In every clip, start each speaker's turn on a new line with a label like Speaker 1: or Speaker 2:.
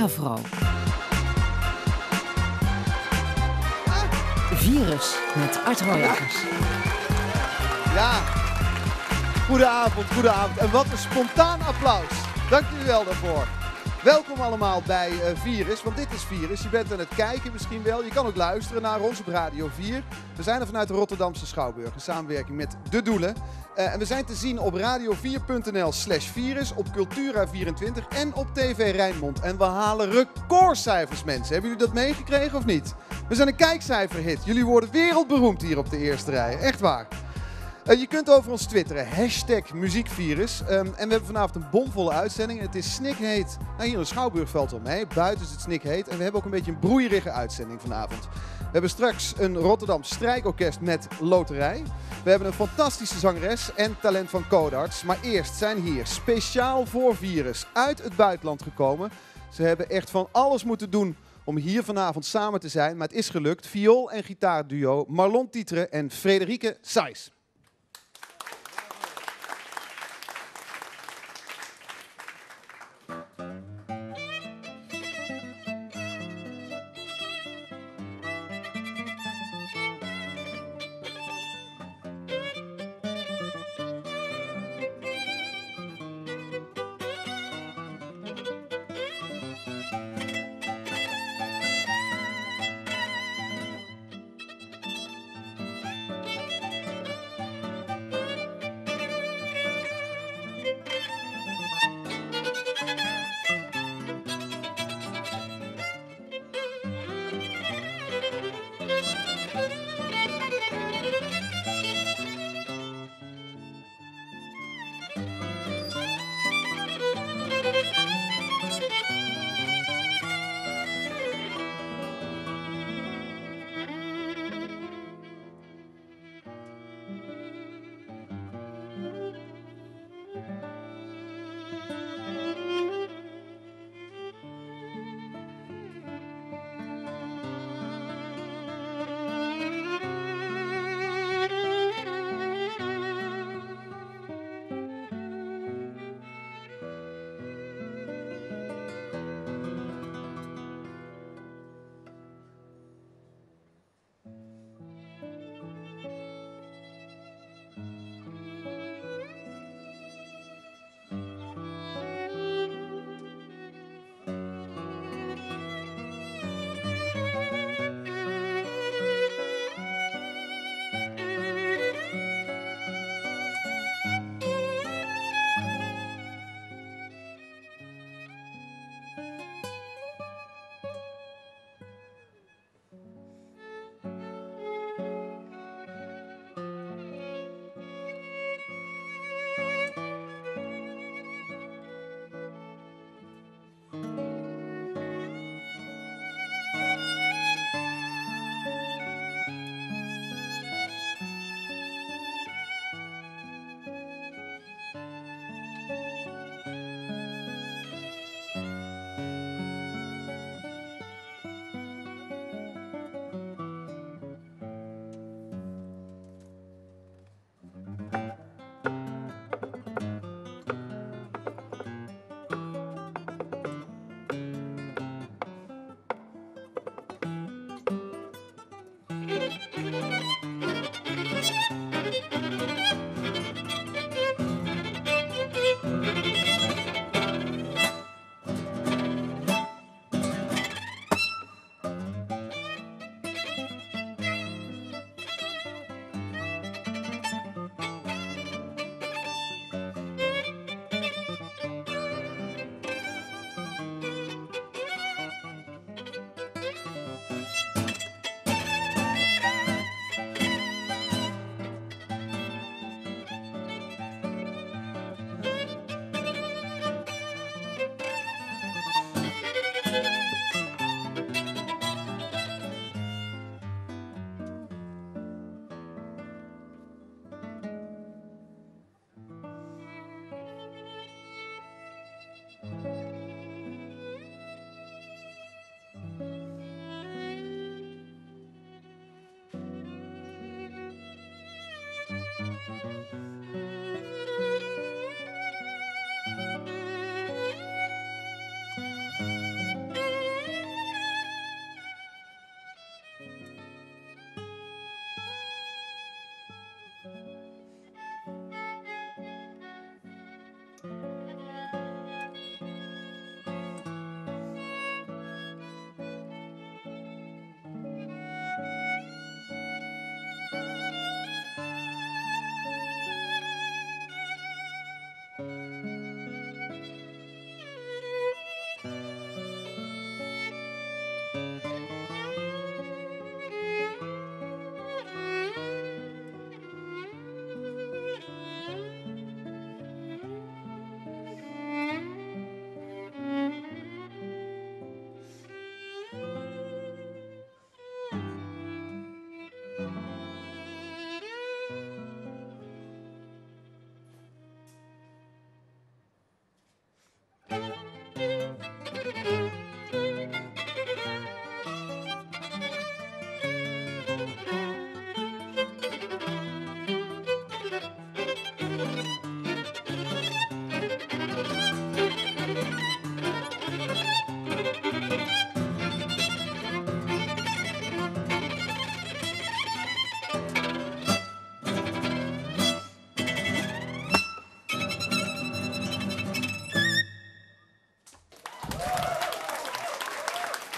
Speaker 1: Avro. Virus met Art Rojakkers.
Speaker 2: Ja, goedenavond, goedenavond. En wat een spontaan applaus. Dank jullie wel daarvoor. Welkom allemaal bij eh, Virus, want dit is Virus. Je bent aan het kijken misschien wel. Je kan ook luisteren naar ons op Radio 4. We zijn er vanuit de Rotterdamse Schouwburg in samenwerking met De Doelen. Eh, en we zijn te zien op radio4.nl slash virus, op Cultura24 en op TV Rijnmond. En we halen recordcijfers mensen. Hebben jullie dat meegekregen of niet? We zijn een kijkcijferhit. Jullie worden wereldberoemd hier op de eerste rij. Echt waar. Uh, je kunt over ons twitteren, hashtag muziekvirus. Um, en we hebben vanavond een bomvolle uitzending. Het is snikheet. Nou, hier in Schouwburg valt wel mee. Buiten is het snikheet. En we hebben ook een beetje een broeierige uitzending vanavond. We hebben straks een Rotterdam strijkorkest met loterij. We hebben een fantastische zangeres en talent van Codarts. Maar eerst zijn hier speciaal voor Virus uit het buitenland gekomen. Ze hebben echt van alles moeten doen om hier vanavond samen te zijn. Maar het is gelukt. Viool- en gitaarduo Marlon Tietre en Frederike Sais.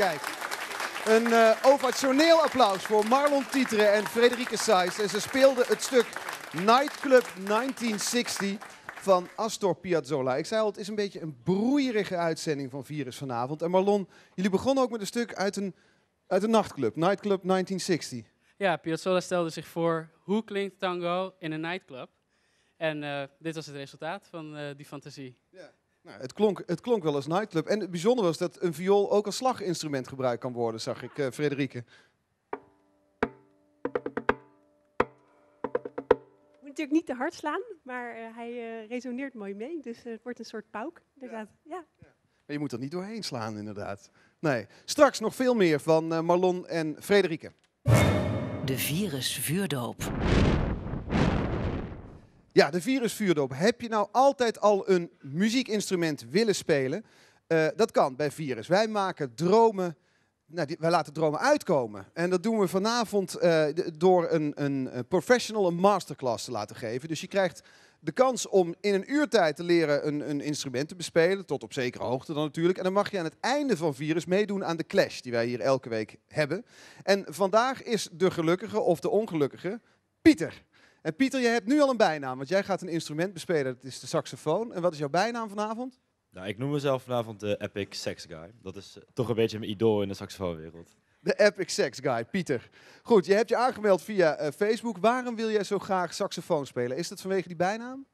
Speaker 2: Kijk. Een uh, ovationeel applaus voor Marlon Tieteren en Frederike Sijs. En ze speelden het stuk Nightclub 1960 van Astor Piazzolla. Ik zei al, het is een beetje een broeierige uitzending van Virus vanavond. En Marlon, jullie begonnen ook met een stuk uit een, uit een nachtclub, Nightclub 1960.
Speaker 3: Ja, Piazzolla stelde zich voor, hoe klinkt tango in een nightclub? En uh, dit was het resultaat van uh, die fantasie.
Speaker 2: Ja. Nou, het, klonk, het klonk wel als nightclub. En het bijzondere was dat een viool ook als slaginstrument gebruikt kan worden, zag ik, uh, Frederike.
Speaker 4: moet natuurlijk niet te hard slaan, maar uh, hij uh, resoneert mooi mee. Dus het wordt een soort pauk, inderdaad. Ja. ja.
Speaker 2: Maar je moet er niet doorheen slaan, inderdaad. Nee. Straks nog veel meer van Marlon en Frederike.
Speaker 1: De virusvuurdoop.
Speaker 2: Ja, de virusvuurdoop. Heb je nou altijd al een muziekinstrument willen spelen? Uh, dat kan bij Virus. Wij maken dromen, nou, wij laten dromen uitkomen. En dat doen we vanavond uh, door een, een, een, professional een masterclass te laten geven. Dus je krijgt de kans om in een uurtijd te leren een, een instrument te bespelen, tot op zekere hoogte dan natuurlijk. En dan mag je aan het einde van Virus meedoen aan de clash die wij hier elke week hebben. En vandaag is de gelukkige of de ongelukkige Pieter. En Pieter, je hebt nu al een bijnaam, want jij gaat een instrument bespelen. Dat is de saxofoon. En wat is jouw bijnaam vanavond?
Speaker 5: Nou, ik noem mezelf vanavond de Epic Sex Guy. Dat is eh, toch een beetje mijn idool in de saxofoonwereld.
Speaker 2: De Epic Sex Guy, Pieter. Goed, je hebt je aangemeld via uh, Facebook. Waarom wil jij zo graag saxofoon spelen? Is dat vanwege die bijnaam?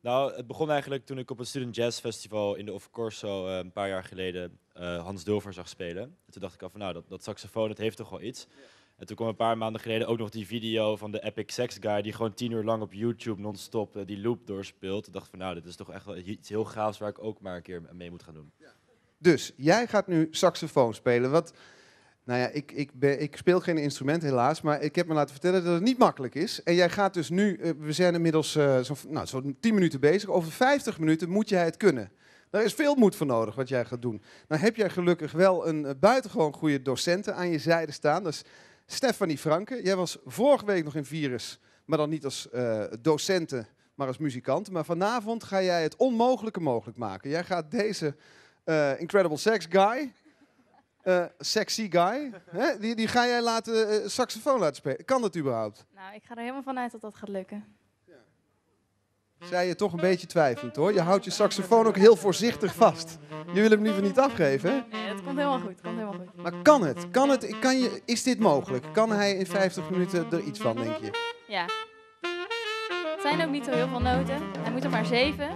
Speaker 5: Nou, het begon eigenlijk toen ik op een Student Jazz Festival in de Of Corso uh, een paar jaar geleden Hans Dulver zag spelen. En toen dacht ik al van, nou, dat, dat saxofoon, dat heeft toch wel iets. Ja. En toen kwam een paar maanden geleden ook nog die video van de Epic Sex Guy, die gewoon tien uur lang op YouTube non-stop uh, die loop doorspeelt. Ik dacht van nou, dit is toch echt wel iets heel gaafs waar ik ook maar een keer mee moet gaan doen.
Speaker 2: Dus, jij gaat nu saxofoon spelen. Wat, nou ja, ik, ik, ben, ik speel geen instrument helaas, maar ik heb me laten vertellen dat het niet makkelijk is. En jij gaat dus nu, uh, we zijn inmiddels uh, zo'n nou, zo 10 minuten bezig. Over 50 minuten moet jij het kunnen. Daar is veel moed voor nodig wat jij gaat doen. Nou heb jij gelukkig wel een buitengewoon goede docenten aan je zijde staan. Is Stefanie Franke, jij was vorige week nog in Virus, maar dan niet als uh, docenten, maar als muzikant. Maar vanavond ga jij het onmogelijke mogelijk maken. Jij gaat deze uh, Incredible Sex Guy, uh, sexy guy, hè, die, die ga jij laten saxofoon laten spelen. Kan dat überhaupt?
Speaker 6: Nou, ik ga er helemaal vanuit dat dat gaat lukken.
Speaker 2: Zij je toch een beetje twijfelend hoor. Je houdt je saxofoon ook heel voorzichtig vast. Je wil hem liever niet afgeven, hè?
Speaker 6: Nee, dat komt helemaal goed. Komt helemaal goed.
Speaker 2: Maar kan het? Kan het kan je, is dit mogelijk? Kan hij in 50 minuten er iets van, denk je?
Speaker 6: Ja. Het zijn ook niet zo heel veel noten. Hij moet er maar zeven.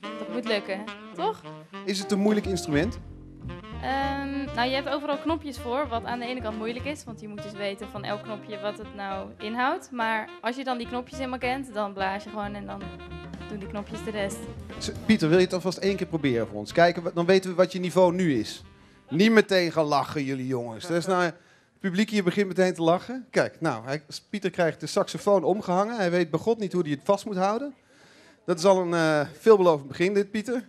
Speaker 6: Dat moet lukken, toch?
Speaker 2: Is het een moeilijk instrument?
Speaker 6: Um, nou, je hebt overal knopjes voor, wat aan de ene kant moeilijk is, want je moet dus weten van elk knopje wat het nou inhoudt. Maar als je dan die knopjes helemaal kent, dan blaas je gewoon en dan doen die knopjes de rest.
Speaker 2: Pieter, wil je het alvast één keer proberen voor ons? Kijken, dan weten we wat je niveau nu is. Niet meteen gaan lachen, jullie jongens. Dus nou, het publiek hier begint meteen te lachen. Kijk, nou, hij, Pieter krijgt de saxofoon omgehangen. Hij weet bij God niet hoe hij het vast moet houden. Dat is al een uh, veelbelovend begin, dit, Pieter.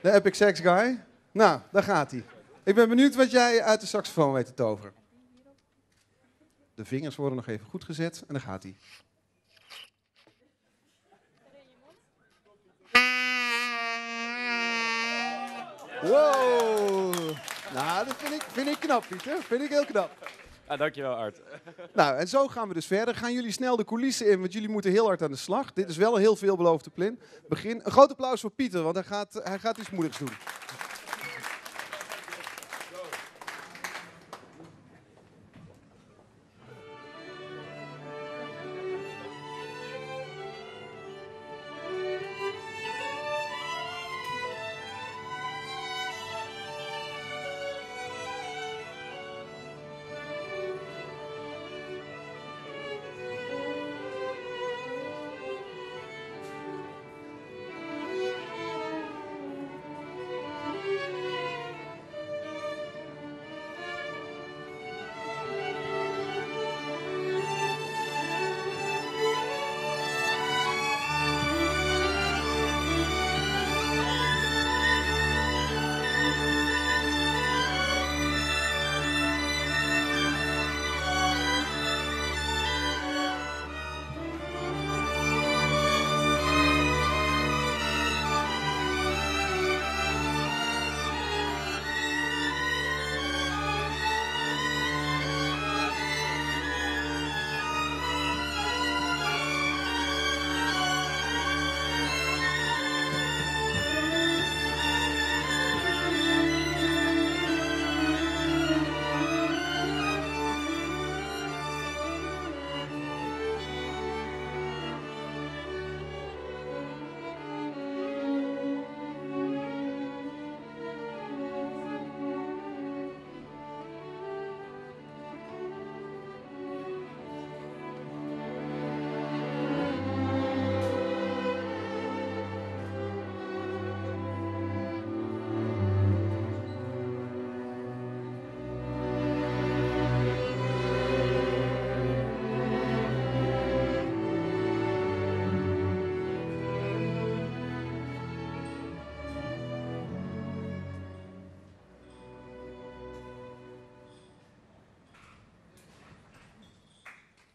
Speaker 2: De Epic Sex Guy. Nou, daar gaat hij. Ik ben benieuwd wat jij uit de saxofoon weet te toveren. De vingers worden nog even goed gezet en dan gaat hij. Wow! Nou, dat vind ik, vind ik knap, Pieter. Vind ik heel knap.
Speaker 5: Ja, dankjewel, Art.
Speaker 2: Nou, en zo gaan we dus verder. Gaan jullie snel de coulissen in, want jullie moeten heel hard aan de slag. Dit is wel een heel veelbelovende plin. Begin. Een groot applaus voor Pieter, want hij gaat, hij gaat iets moedigs doen.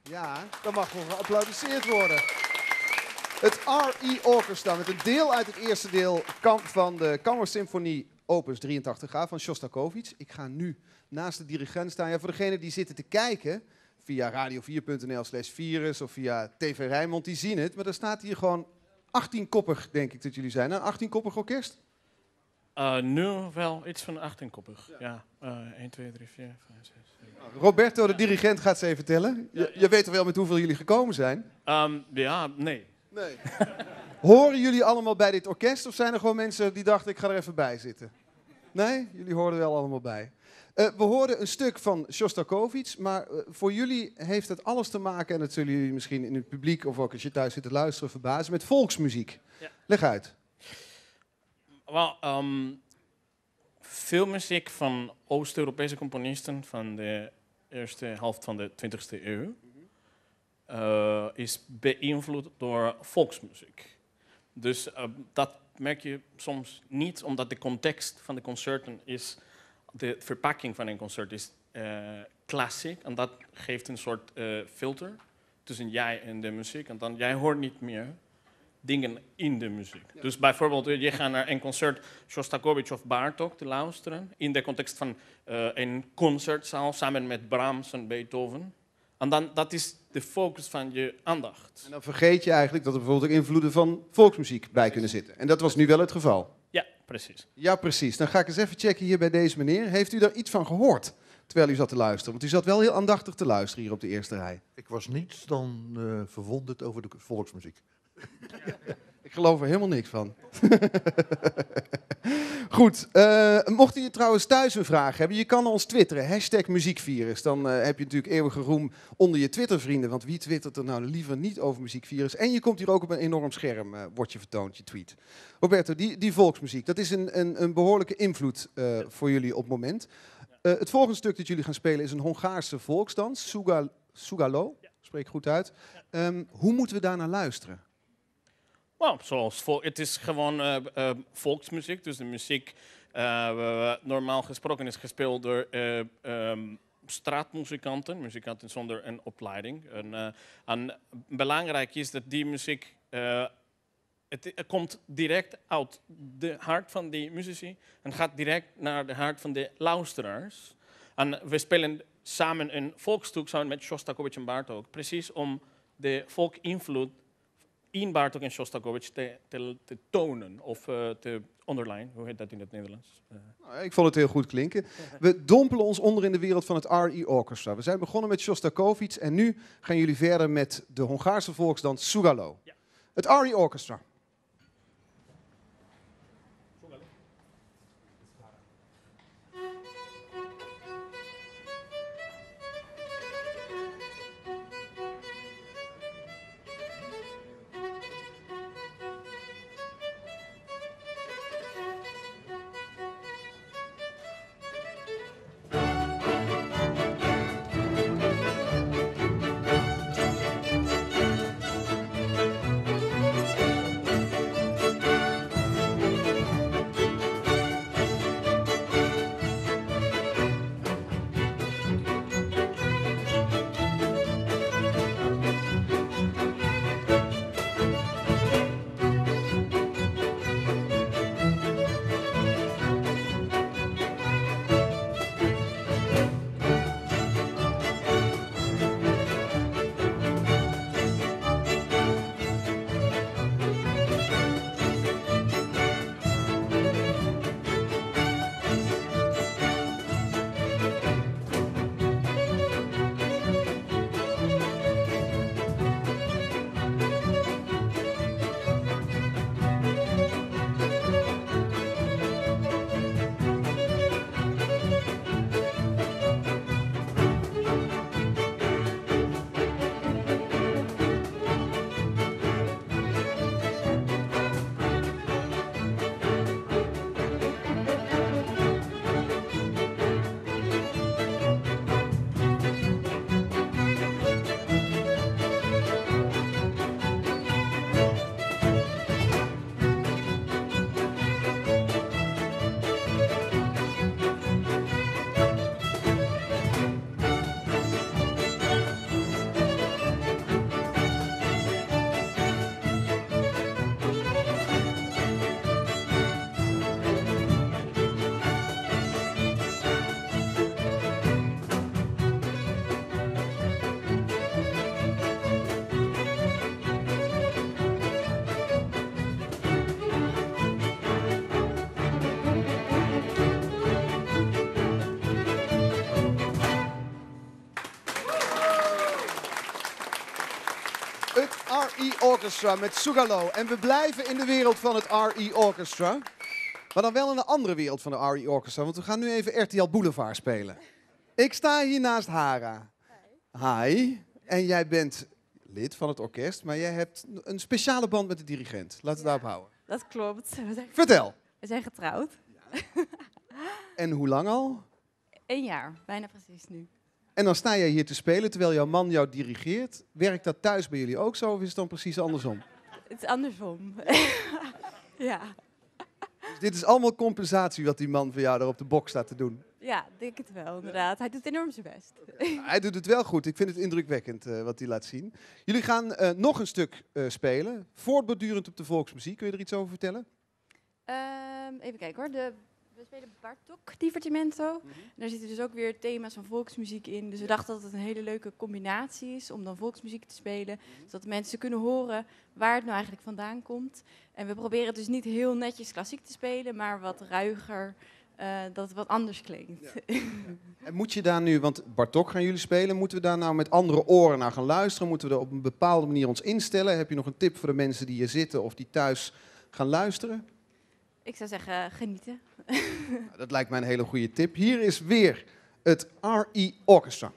Speaker 2: Ja, dat mag wel geapplaudisseerd worden. Het RE Orchestra met een deel uit het eerste deel van de Kammersymfonie Opus 83a van Shostakovich. Ik ga nu naast de dirigent staan. Ja, voor degenen die zitten te kijken via radio4.nl slash virus of via TV Rijnmond, die zien het. Maar er staat hier gewoon 18-koppig, denk ik dat jullie zijn. Een 18-koppig orkest?
Speaker 7: Uh, nu wel iets van 18 koppig. Ja, uh, 1, 2, 3, 4, 5, 6, 7.
Speaker 2: Roberto, de dirigent, gaat ze even tellen. Je, je weet toch wel met hoeveel jullie gekomen zijn?
Speaker 7: Um, ja, nee.
Speaker 2: Nee. Horen jullie allemaal bij dit orkest of zijn er gewoon mensen die dachten ik ga er even bij zitten? Nee, jullie horen er wel allemaal bij. Uh, we hoorden een stuk van Shostakovich, maar uh, voor jullie heeft het alles te maken, en dat zullen jullie misschien in het publiek of ook als je thuis zit te luisteren verbazen, met volksmuziek.
Speaker 7: Ja.
Speaker 2: Leg uit.
Speaker 7: Wel, veel muziek van Oost-Europese componisten van de eerste helft van de 20e eeuw uh, is beïnvloed door volksmuziek. Dus uh, dat merk je soms niet, omdat de context van de concerten is, de verpakking van een concert is uh, klassiek. En dat geeft een soort filter tussen jij en de muziek. En dan jij hoort niet meer dingen in de muziek. Ja. Dus bijvoorbeeld, je gaat naar een concert Shostakovich of Bartok te luisteren, in de context van uh, een concertzaal samen met Brahms en Beethoven. En dan, dat is de focus van je aandacht.
Speaker 2: En dan vergeet je eigenlijk dat er bijvoorbeeld ook invloeden van volksmuziek bij kunnen zitten. En dat was nu wel het geval.
Speaker 7: Ja, precies.
Speaker 2: Ja, precies. Dan ga ik eens even checken hier bij deze meneer. Heeft u daar iets van gehoord terwijl u zat te luisteren? Want u zat wel heel aandachtig te luisteren hier op de eerste rij.
Speaker 8: Ik was niets dan uh, verwonderd over de volksmuziek.
Speaker 2: Ik geloof er helemaal niks van. Goed, uh, mocht je trouwens thuis een vraag hebben, je kan ons twitteren, hashtag muziekvirus. Dan uh, heb je natuurlijk eeuwige roem onder je Twittervrienden, want wie twittert er nou liever niet over muziekvirus? En je komt hier ook op een enorm scherm, uh, wordt je vertoond, je tweet. Roberto, die, die volksmuziek, dat is een, een, een behoorlijke invloed voor jullie op het moment. het volgende stuk dat jullie gaan spelen is een Hongaarse volksdans, Sugal, Sugalo, spreek goed uit. Um, hoe moeten we daar naar luisteren?
Speaker 7: Well, zoals het is gewoon uh, uh, volksmuziek, dus de muziek uh, normaal gesproken is gespeeld door um, straatmuzikanten, muzikanten zonder een opleiding. En, belangrijk is dat die muziek, het, het, komt direct uit de hart van die muzici en gaat direct naar de hart van de luisteraars. En we spelen samen een volkstuk samen met Shostakovich en Bartok, precies om de volkinvloed in Bartok en Shostakovich te, te, te tonen of uh, te underline. Hoe heet dat in het Nederlands? Uh.
Speaker 2: Nou, ik vond het heel goed klinken. We dompelen ons onder in de wereld van het RE Orchestra. We zijn begonnen met Shostakovich en nu gaan jullie verder met de Hongaarse volksdans Sugalo.
Speaker 7: Ja.
Speaker 2: Het RE Orchestra. Orchestra met Sugalo. En we blijven in de wereld van het RE Orchestra. Maar dan wel in een andere wereld van de RE Orchestra. Want we gaan nu even RTL Boulevard spelen. Ik sta hier naast Hara. Hi. En jij bent lid van het orkest, maar jij hebt een speciale band met de dirigent. Laten we daarop houden.
Speaker 6: Dat klopt. We zijn,
Speaker 2: Vertel.
Speaker 6: we zijn getrouwd.
Speaker 2: En hoe lang al?
Speaker 6: Eén jaar, bijna precies nu.
Speaker 2: En dan sta jij hier te spelen terwijl jouw man jou dirigeert. Werkt dat thuis bij jullie ook zo of is het dan precies andersom?
Speaker 6: Het is andersom. ja.
Speaker 2: Dus dit is allemaal compensatie wat die man voor jou daar op de bok staat te doen.
Speaker 6: ja, denk het wel, inderdaad. Hij doet enorm zijn best.
Speaker 2: Hij doet het wel goed. Ik vind het indrukwekkend eh, wat hij laat zien. Jullie gaan eh, nog een stuk eh, spelen. Voortbordurend op de volksmuziek. Kun je er iets over vertellen?
Speaker 6: Ehm, even kijken hoor. De, we spelen Bartok Divertimento. En daar zitten dus ook weer thema's van volksmuziek in. Dus we dachten dat het een hele leuke combinatie is om dan volksmuziek te spelen. Zodat mensen kunnen horen waar het nou eigenlijk vandaan komt. En we proberen dus niet heel netjes klassiek te spelen, maar wat ruiger. eh, dat het wat anders klinkt.
Speaker 2: En moet je daar nu, want Bartok gaan jullie spelen, moeten we daar nou met andere oren naar gaan luisteren? Moeten we er op een bepaalde manier ons instellen? Heb je nog een tip voor de mensen die hier zitten of die thuis gaan luisteren?
Speaker 6: Ik zou zeggen, eh, genieten.
Speaker 2: Nou, dat lijkt mij een hele goede tip. Hier is weer het RE Orchestra.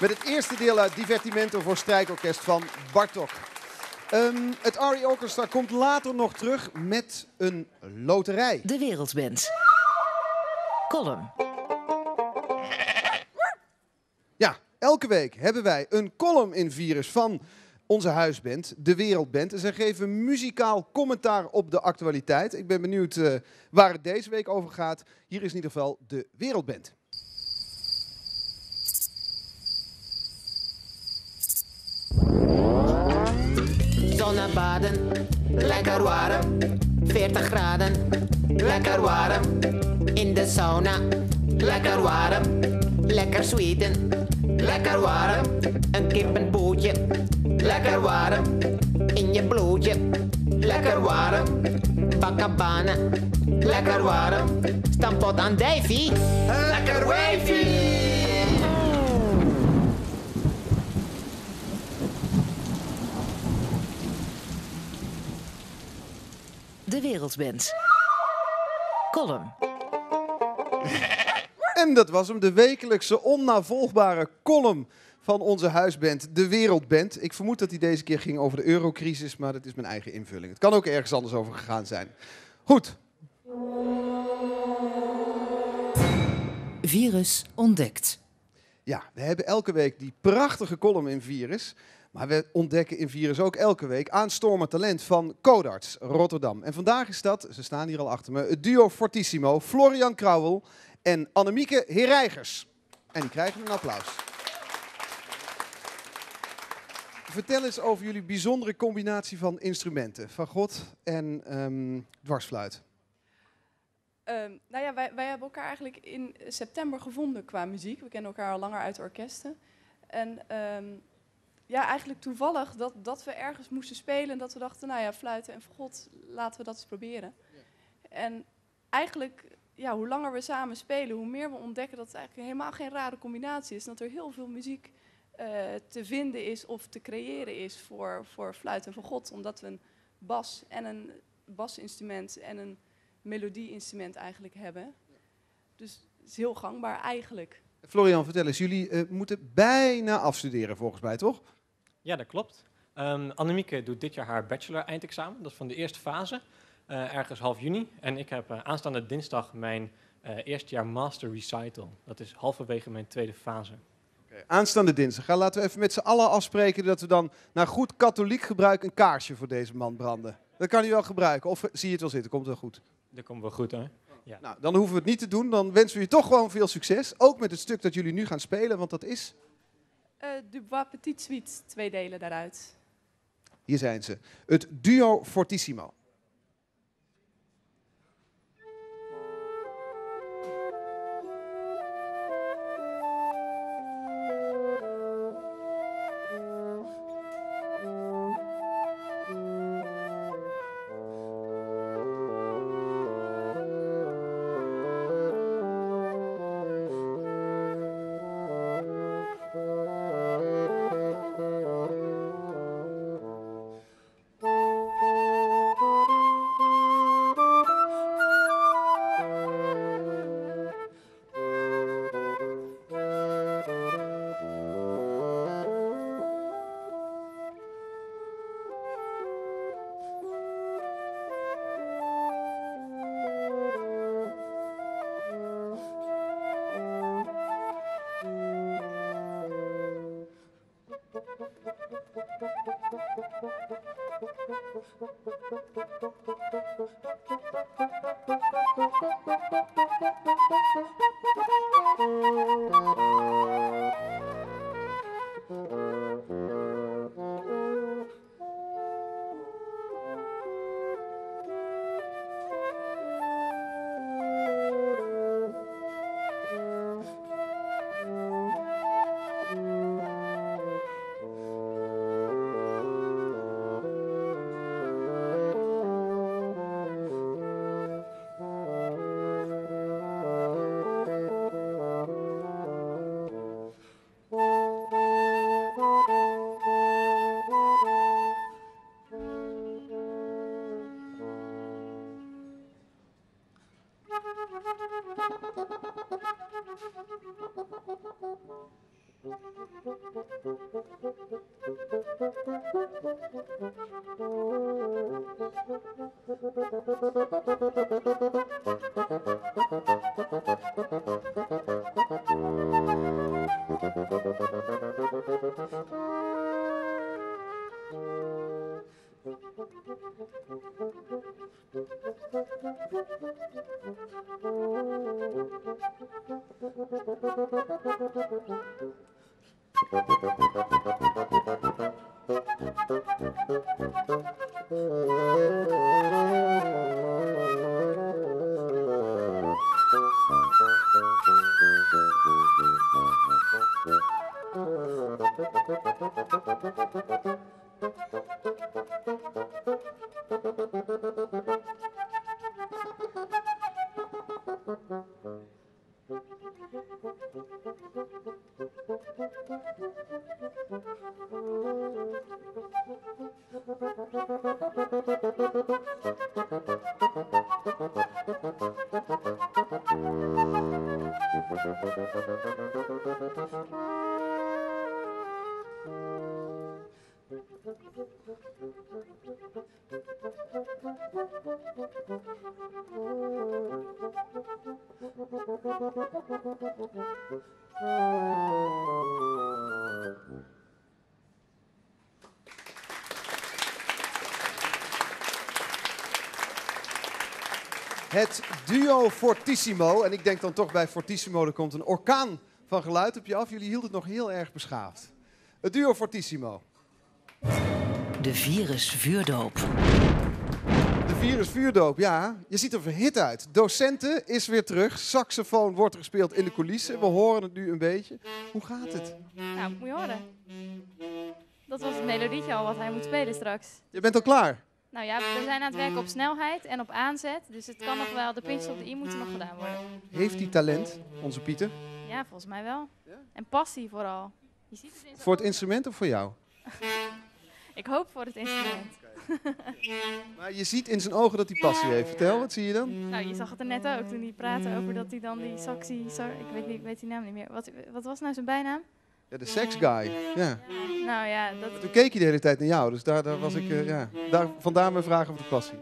Speaker 2: Met het eerste deel uit Divertimento voor strijkorkest van Bartok. Ehm, het RE Orchestra komt later nog terug met een loterij.
Speaker 1: De Wereldband. Column.
Speaker 2: Ja, elke week hebben wij een column in Virus van onze huisband, de Wereldband. En zij geven muzikaal commentaar op de actualiteit. Ik ben benieuwd eh, waar het deze week over gaat. Hier is in ieder geval de Wereldband.
Speaker 9: Zonnebaden, lekker warm. 40 graden, lekker warm. In de sauna, lekker warm. Lekker zweten, lekker warm. Een kippenbootje, lekker warm. In je bloedje, lekker warm. Bakkabanen, lekker warm. Stampot aan Davy, lekker wavy.
Speaker 1: De Wereldband. Column.
Speaker 2: En dat was hem, de wekelijkse onnavolgbare column van onze huisband, de Wereldband. Ik vermoed dat hij deze keer ging over de eurocrisis, maar dat is mijn eigen invulling. Het kan ook ergens anders over gegaan zijn. Goed,
Speaker 1: Virus ontdekt.
Speaker 2: ja, we hebben elke week die prachtige column in Virus. Maar we ontdekken in Virus ook elke week aanstormend talent van Codarts Rotterdam. En vandaag is dat, ze staan hier al achter me, het duo Fortissimo, Florian Krauwel en Annemieke Herijgers. En die krijgen een applaus. Vertel eens over jullie bijzondere combinatie van instrumenten. Fagot en ehm, dwarsfluit.
Speaker 10: Ehm, nou ja, wij, wij hebben elkaar eigenlijk in september gevonden qua muziek. We kennen elkaar al langer uit orkesten. En ehm, ja, eigenlijk toevallig dat, dat we ergens moesten spelen en dat we dachten, nou ja, fluiten en god, laten we dat eens proberen. En eigenlijk, ja, hoe langer we samen spelen, hoe meer we ontdekken dat het eigenlijk helemaal geen rare combinatie is. En dat er heel veel muziek eh, te vinden is of te creëren is voor, voor fluit en voor god. Omdat we een bas en een basinstrument en een melodieinstrument eigenlijk hebben. Dus het is heel gangbaar eigenlijk.
Speaker 2: Florian, vertel eens, jullie eh, moeten bijna afstuderen volgens mij, toch?
Speaker 11: Ja, dat klopt. Ehm Annemieke doet dit jaar haar bachelor eindexamen. Dat is van de eerste fase, eh, ergens half juni. En ik heb eh, aanstaande dinsdag mijn eh eerste jaar master recital. Dat is halverwege mijn tweede fase.
Speaker 2: Aanstaande dinsdag. Laten we even met z'n allen afspreken dat we dan naar goed katholiek gebruik een kaarsje voor deze man branden. Dat kan hij wel gebruiken. Of zie je het wel zitten, komt wel goed.
Speaker 11: Dat komt wel goed, hè? Ja.
Speaker 2: Nou, dan hoeven we het niet te doen. Dan wensen we je toch gewoon veel succes. Ook met het stuk dat jullie nu gaan spelen, want dat is...
Speaker 10: Eh Dubois Petit Suite, twee delen daaruit.
Speaker 2: Hier zijn ze. Het duo Fortissimo. Duo Fortissimo. En ik denk dan toch bij Fortissimo, er komt een orkaan van geluid op je af. Jullie hielden het nog heel erg beschaafd. Het duo Fortissimo.
Speaker 1: De virusvuurdoop.
Speaker 2: De virusvuurdoop, ja. Je ziet er verhit uit. Docenten is weer terug. Saxofoon wordt er gespeeld in de coulissen. We horen het nu een beetje. Hoe gaat het?
Speaker 6: Nou, moet je horen. Dat was het melodietje al wat hij moet spelen straks.
Speaker 2: Je bent al klaar.
Speaker 6: Nou ja, we zijn aan het werken op snelheid en op aanzet. Dus het kan nog wel, de pitch op de i moeten nog gedaan worden.
Speaker 2: Heeft hij talent, onze Pieter?
Speaker 6: Ja, volgens mij wel. En passie vooral. Je ziet het in
Speaker 2: Voor het instrument of voor jou?
Speaker 6: Ik hoop voor het instrument.
Speaker 2: Maar je ziet in zijn ogen dat hij passie heeft. Vertel, wat zie je dan?
Speaker 6: nou, je zag het er net ook toen hij praatte over dat hij dan die saxie... sa- ik weet, niet, ik weet die naam niet meer. Wat, wat was nou zijn bijnaam?
Speaker 2: Ja, de sex guy. Ja.
Speaker 6: Nou ja, dat...
Speaker 2: Toen keek hij de hele tijd naar jou, dus daar, daar was ik, eh, ja. Daar, vandaar mijn vraag over de passie.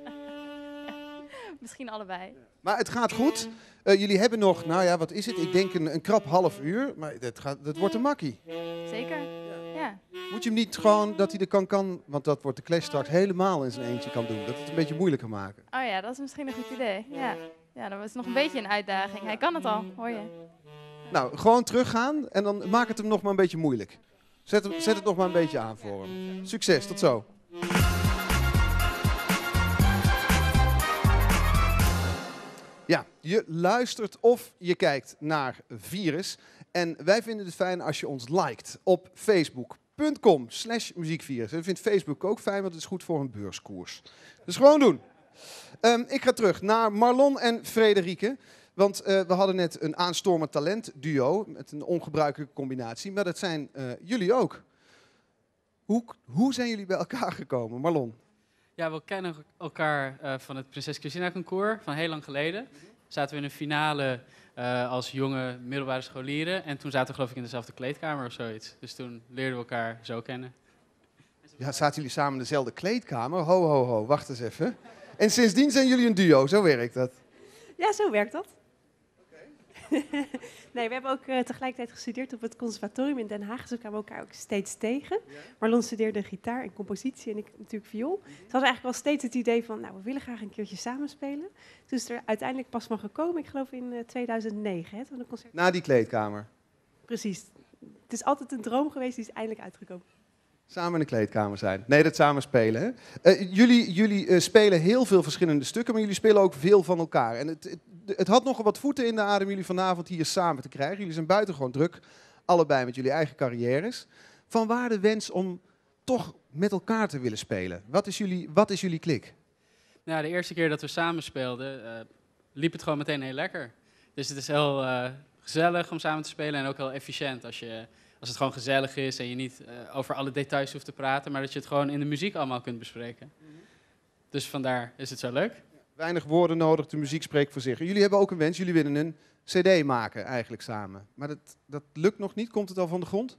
Speaker 6: Misschien allebei.
Speaker 2: Maar het gaat goed. Eh, jullie hebben nog, nou ja, wat is het? Ik denk een, een krap half uur, maar dat, gaat, dat wordt een makkie.
Speaker 6: Zeker? Ja.
Speaker 2: Moet je hem niet gewoon, dat hij de kan kan, want dat wordt de clash straks helemaal in zijn eentje kan doen. Dat het een beetje moeilijker maken.
Speaker 6: Oh ja, dat is misschien een goed idee. Ja, ja dat was nog een beetje een uitdaging. Hij kan het al, hoor je.
Speaker 2: Nou, gewoon teruggaan en dan maak het hem nog maar een beetje moeilijk. Zet, hem, zet het nog maar een beetje aan voor hem. Succes, tot zo. Ja, je luistert of je kijkt naar Virus. En wij vinden het fijn als je ons liked op facebook.com slash muziekvirus. En vindt Facebook ook fijn, want het is goed voor een beurskoers. Dus gewoon doen. Ehm, ik ga terug naar Marlon en Frederike. Want eh, we hadden net een aanstormend talent duo met een ongebruikelijke combinatie. Maar dat zijn eh, jullie ook. Hoe, hoe zijn jullie bij elkaar gekomen, Marlon?
Speaker 3: Ja, we kennen elkaar eh, van het Prinses Christina concours van heel lang geleden. Zaten we in een finale eh, als jonge middelbare scholieren. En toen zaten we geloof ik in dezelfde kleedkamer of zoiets. Dus toen leerden we elkaar zo kennen.
Speaker 2: Ja, zaten jullie samen in dezelfde kleedkamer? Ho, ho, ho, wacht eens even. En sindsdien zijn jullie een duo, zo werkt dat.
Speaker 4: Ja, zo werkt dat. nee, we hebben ook eh, tegelijkertijd gestudeerd op het conservatorium in Den Haag. Dus we kwamen elkaar ook steeds tegen. Marlon studeerde gitaar en compositie en ik natuurlijk viool. Dus we hadden eigenlijk wel steeds het idee van, nou, we willen graag een keertje samenspelen. Toen is er uiteindelijk pas van gekomen, ik geloof in eh, 2009, hè, toen een concert.
Speaker 2: Na die kleedkamer.
Speaker 4: Precies. Het is altijd een droom geweest, die is eindelijk uitgekomen.
Speaker 2: Samen in de kleedkamer zijn. Nee, dat samen spelen. Hè? Eh, jullie jullie eh, spelen heel veel verschillende stukken, maar jullie spelen ook veel van elkaar. En het, het, het had nogal wat voeten in de adem jullie vanavond hier samen te krijgen. Jullie zijn buitengewoon druk, allebei met jullie eigen carrières. Van waar de wens om toch met elkaar te willen spelen? Wat is jullie, wat is jullie klik?
Speaker 3: Nou, de eerste keer dat we samen speelden, eh, liep het gewoon meteen heel lekker. Dus het is heel eh, gezellig om samen te spelen en ook heel efficiënt als, je, als het gewoon gezellig is en je niet eh, over alle details hoeft te praten, maar dat je het gewoon in de muziek allemaal kunt bespreken. Dus vandaar is het zo leuk.
Speaker 2: Weinig woorden nodig, de muziek spreekt voor zich. Jullie hebben ook een wens, jullie willen een cd maken eigenlijk samen. Maar dat, dat lukt nog niet, komt het al van de grond?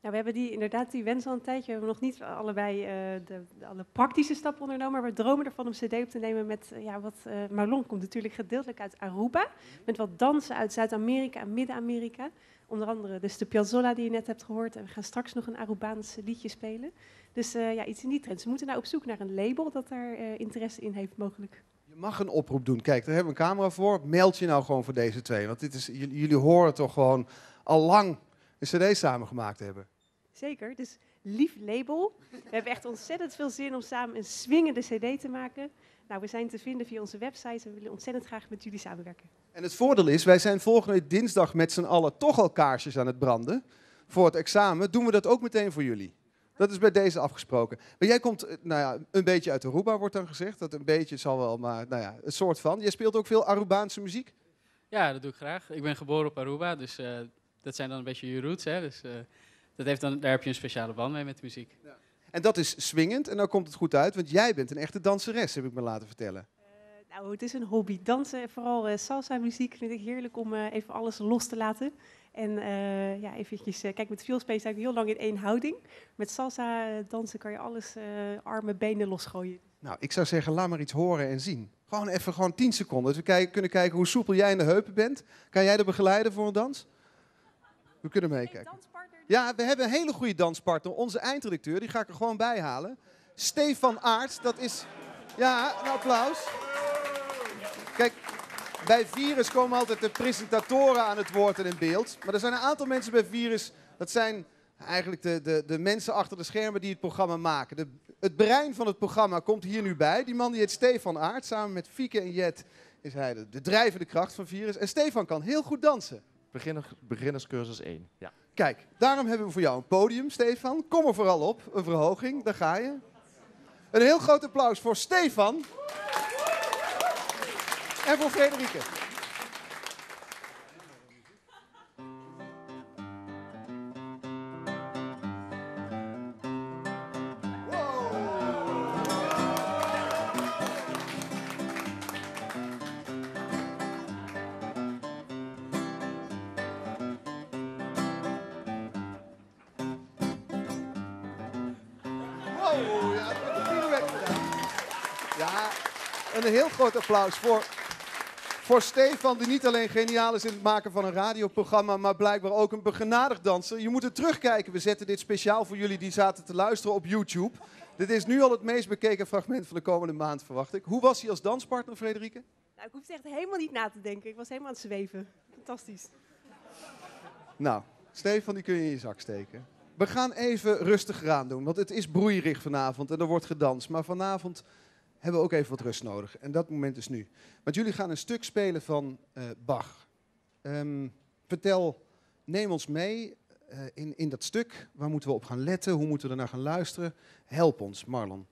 Speaker 4: Nou, we hebben die, inderdaad die wens al een tijdje. We hebben nog niet allebei eh, de, alle praktische stappen ondernomen. Maar we dromen ervan om cd op te nemen met... eh, ja, wat, eh, Marlon komt natuurlijk gedeeltelijk uit Aruba. Met wat dansen uit Zuid-Amerika en Midden-Amerika. Onder andere dus de Piazzolla die je net hebt gehoord. En we gaan straks nog een Arubaans liedje spelen. Dus ja, iets in die trend. Ze moeten nou op zoek naar een label dat daar interesse in heeft mogelijk.
Speaker 2: Mag een oproep doen. Kijk, daar hebben we een camera voor. Meld je nou gewoon voor deze twee. Want dit is, jullie, horen toch gewoon al lang een cd samengemaakt hebben.
Speaker 4: Zeker, dus lief label. We hebben echt ontzettend veel zin om samen een swingende cd te maken. Nou, we zijn te vinden via onze website en we willen ontzettend graag met jullie samenwerken.
Speaker 2: En het voordeel is, wij zijn volgende week dinsdag met z'n allen toch al kaarsjes aan het branden. Voor het examen doen we dat ook meteen voor jullie. Dat is bij deze afgesproken. Maar jij komt, eh, nou ja, een beetje uit Aruba, wordt dan gezegd. Dat een beetje zal wel, maar nou ja, een soort van. Jij speelt ook veel Arubaanse muziek?
Speaker 3: Ja, dat doe ik graag. Ik ben geboren op Aruba, dus eh, dat zijn dan een beetje je roots. Hè? Dus, eh, dat heeft dan, daar heb je een speciale band mee met de muziek.
Speaker 2: En dat is swingend en dan komt het goed uit, want jij bent een echte danseres, heb ik me laten vertellen.
Speaker 4: Nou, het is een hobby. Dansen, en vooral eh, salsa muziek, vind ik heerlijk om eh, even alles los te laten. En eh, ja, eventjes, eh, kijk, met vioolspelen sta ik heel lang in één houding. Met salsa eh, dansen kan je alles, eh, armen, benen losgooien.
Speaker 2: Nou, ik zou zeggen, laat maar iets horen en zien. Gewoon even, gewoon 10 seconden. Dus we kijken, kunnen kijken hoe soepel jij in de heupen bent. Kan jij de begeleiden voor een dans? We kunnen meekijken. Ja, we hebben een hele goede danspartner. Onze eindredacteur, die ga ik er gewoon bij halen. Stefan Aarts, dat is... Ja, een applaus. Kijk, bij Virus komen altijd de presentatoren aan het woord en in beeld. Maar er zijn een aantal mensen bij Virus, dat zijn eigenlijk de, de, de mensen achter de schermen die het programma maken. De, het brein van het programma komt hier nu bij. Die man die heet Stefan Aert. Samen met Fieke en Jet is hij de, de drijvende kracht van Virus. En Stefan kan heel goed dansen.
Speaker 12: Beginner, beginnerscursus 1, ja.
Speaker 2: Kijk, daarom hebben we voor jou een podium, Stefan. Kom er vooral op, een verhoging, daar ga je. Een heel groot applaus voor Stefan. En voor Frederike. En een heel groot applaus voor, voor Stefan, die niet alleen geniaal is in het maken van een radioprogramma, maar blijkbaar ook een begenadigd danser. Je moet het terugkijken. We zetten dit speciaal voor jullie die zaten te luisteren op YouTube. Dit is nu al het meest bekeken fragment van de komende maand, verwacht ik. Hoe was hij als danspartner, Frederike?
Speaker 4: Nou, ik hoefde echt helemaal niet na te denken. Ik was helemaal aan het zweven. Fantastisch.
Speaker 2: Nou, Stefan, die kun je in je zak steken. We gaan even rustig aan doen, want het is broeierig vanavond en er wordt gedanst. Maar vanavond hebben we ook even wat rust nodig. En dat moment is nu. Want jullie gaan een stuk spelen van eh, Bach. Ehm, vertel, neem ons mee eh, in, in dat stuk. Waar moeten we op gaan letten? Hoe moeten we er naar gaan luisteren? Help ons, Marlon.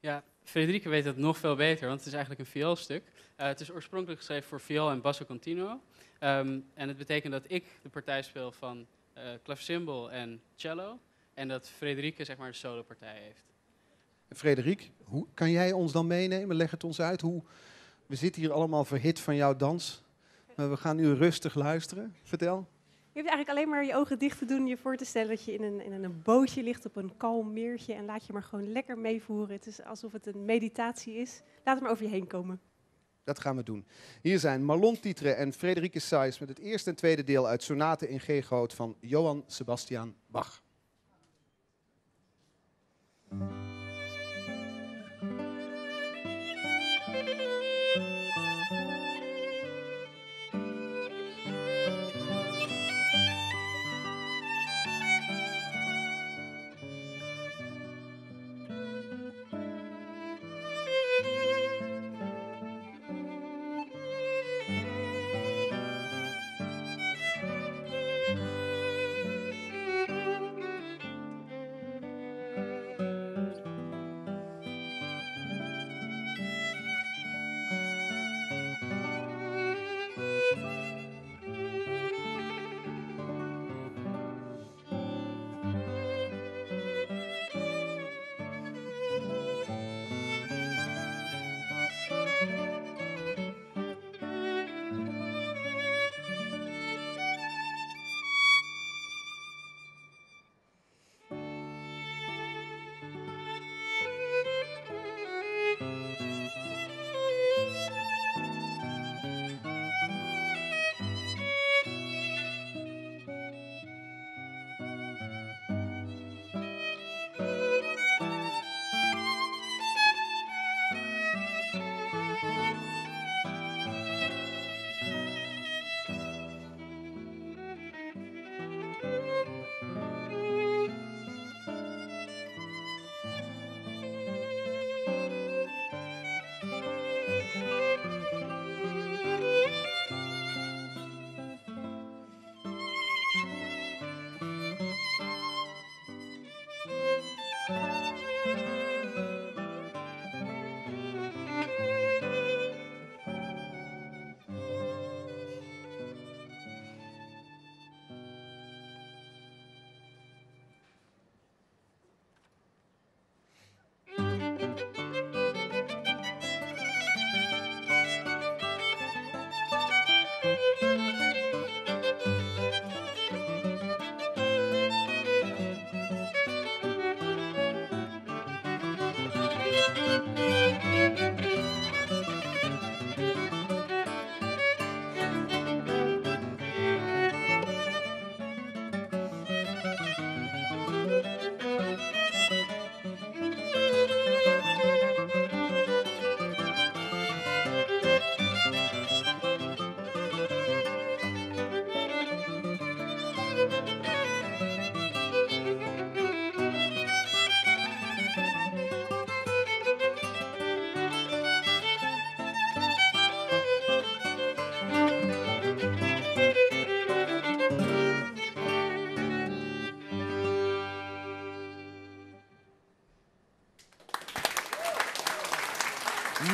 Speaker 3: Ja, Frederike weet dat nog veel beter, want het is eigenlijk een vioolstuk. Eh, het is oorspronkelijk geschreven voor viool en basso continuo. Ehm, en het betekent dat ik de partij speel van clavecimbal en cello. En dat Frederike zeg maar de solopartij heeft.
Speaker 2: Frederik, hoe kan jij ons dan meenemen? Leg het ons uit. Hoe, we zitten hier allemaal verhit van jouw dans. Maar we gaan nu rustig luisteren. Vertel.
Speaker 4: Je hebt eigenlijk alleen maar je ogen dicht te doen, je voor te stellen dat je in een, in een bootje ligt op een kalm meertje en laat je maar gewoon lekker meevoeren. Het is alsof het een meditatie is. Laat het maar over je heen komen.
Speaker 2: Dat gaan we doen. Hier zijn Marlon Tietre en Frederike Sais met het eerste en tweede deel uit Sonate in G groot van Johann Sebastian Bach.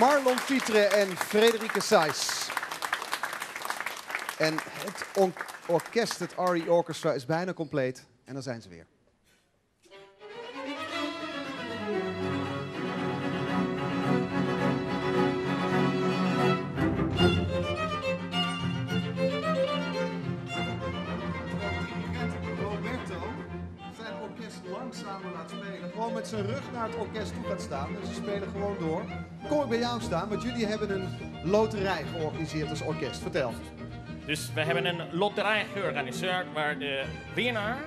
Speaker 2: Marlon Pietre en Frederike Sijs. En het orkest, het RE Orchestra, is bijna compleet. En dan zijn ze weer. Zijn rug naar het orkest toe gaat staan. Dus ze spelen gewoon door. Kom ik bij jou staan, want jullie hebben een loterij georganiseerd als orkest. Vertel.
Speaker 7: Dus we hebben een loterij georganiseerd waar de winnaar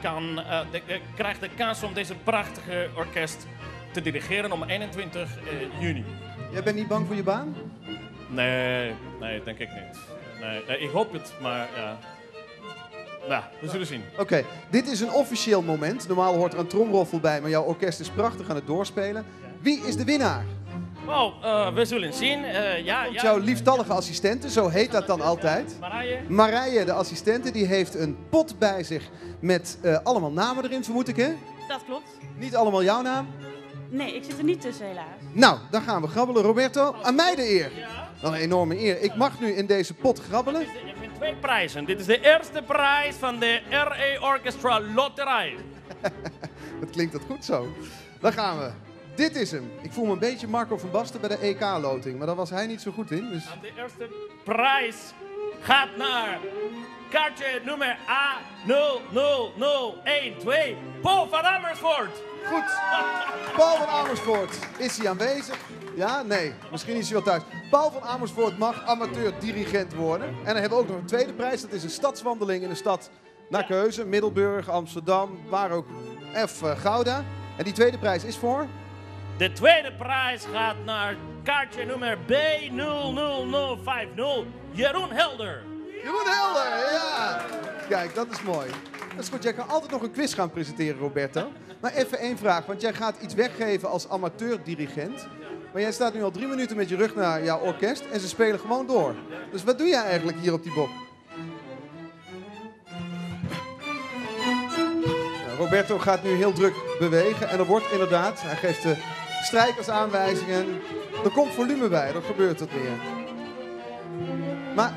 Speaker 7: kan, eh, de, eh, krijgt de kans om deze prachtige orkest te dirigeren om 21 eh, juni.
Speaker 2: Jij bent niet bang voor je baan?
Speaker 7: Nee, nee, denk ik niet. Nee, nee, ik hoop het, maar ja. Nou, we zullen zien.
Speaker 2: Oké, dit is een officieel moment. Normaal hoort er een tromroffel bij, maar jouw orkest is prachtig aan het doorspelen. Wie is de winnaar?
Speaker 7: Oh, eh, we zullen zien. Eh, ja,
Speaker 2: Want
Speaker 7: ja.
Speaker 2: jouw lieftallige assistente, zo heet dat dan altijd.
Speaker 7: Marije?
Speaker 2: Marije, de assistente, die heeft een pot bij zich met eh, allemaal namen erin, vermoed ik hè?
Speaker 13: Dat klopt.
Speaker 2: Niet allemaal jouw naam?
Speaker 13: Nee, ik zit er niet tussen helaas.
Speaker 2: Nou, dan gaan we grabbelen. Roberto, aan mij de eer. Wel een enorme eer. Ik mag nu in deze pot grabbelen.
Speaker 7: Twee prijzen. Dit is de eerste prijs van de RA Orchestra Loterij.
Speaker 2: Dat klinkt dat goed zo. Dan gaan we. Dit is hem. Ik voel me een beetje Marco van Basten bij de EK-loting, maar daar was hij niet zo goed in. Dus...
Speaker 7: De eerste prijs gaat naar kaartje nummer A00012, Paul van Amersfoort.
Speaker 2: Goed. Paul van Amersfoort, is hij aanwezig? Ja, nee. Misschien is hij wel thuis. Paul van Amersfoort mag amateur-dirigent worden. En dan hebben we ook nog een tweede prijs. Dat is een stadswandeling in de stad naar keuze. Middelburg, Amsterdam, waar ook. F. eh, Gouda. En die tweede prijs is voor...
Speaker 7: De tweede prijs gaat naar kaartje nummer B00050, Jeroen Helder.
Speaker 2: Jeroen Helder, ja. Kijk, dat is mooi. Dat is goed. Jij kan altijd nog een quiz gaan presenteren, Roberto. Maar even één vraag, want jij gaat iets weggeven als amateur-dirigent. Maar jij staat nu al drie minuten met je rug naar jouw orkest en ze spelen gewoon door. Dus wat doe jij eigenlijk hier op die bok? Nou, Roberto gaat nu heel druk bewegen en er wordt inderdaad, hij geeft de strijkers aanwijzingen. Er komt volume bij, er gebeurt wat meer. Maar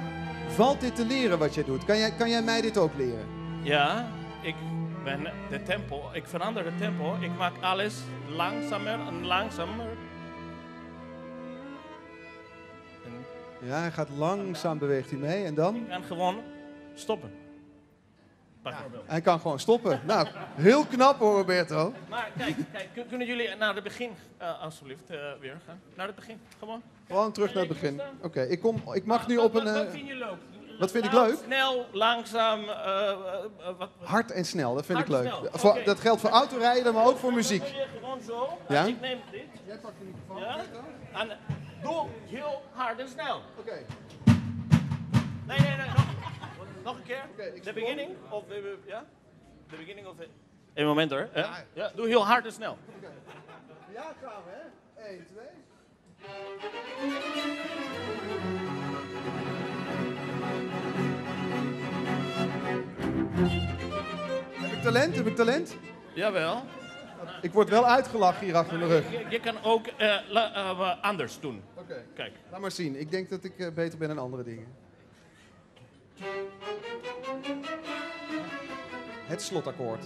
Speaker 2: valt dit te leren wat jij doet? Kan jij, kan jij mij dit ook leren?
Speaker 7: Ja, ik ben de tempo, ik verander het tempo. Ik maak alles langzamer en langzamer.
Speaker 2: Ja, hij gaat langzaam beweegt hij mee en dan?
Speaker 7: Ik kan gewoon stoppen. Bijvoorbeeld.
Speaker 2: Hij kan gewoon stoppen. Nou, heel knap hoor, Roberto.
Speaker 7: Maar kijk, kijk kun- kunnen jullie naar het begin eh, alsjeblieft eh, weer gaan? Naar het begin, gewoon.
Speaker 2: Gewoon terug naar het begin. Oké, ik, kom, ik mag nu op een...
Speaker 7: Wat
Speaker 2: eh,
Speaker 7: vind je leuk?
Speaker 2: wat vind ik leuk?
Speaker 7: Snel, langzaam. eh, wat,
Speaker 2: Hard en snel, dat vind ik leuk.
Speaker 7: snel,
Speaker 2: Voor-. Dat geldt voor autorijden, maar ook voor muziek.
Speaker 7: Doe je gewoon zo.
Speaker 2: Ja?
Speaker 7: Ik neem dit. Jij pakt de microfoon. Ja? En doe heel hard en snel.
Speaker 2: Oké.
Speaker 7: Nee, nee, nee. Nog, een keer. De beginning of de, ja? De beginning of the... Een moment hoor. hè? Ja, doe heel hard en snel.
Speaker 2: Ja, gaan we hè. 1, 2. Heb ik talent? Heb ik talent?
Speaker 7: Jawel.
Speaker 2: Ik word wel uitgelachen hier achter mijn rug.
Speaker 7: Je, je kan ook eh, la- eh, anders doen.
Speaker 2: Oké.
Speaker 7: Kijk.
Speaker 2: Laat maar zien. Ik denk dat ik eh, beter ben in andere dingen. Het slotakkoord.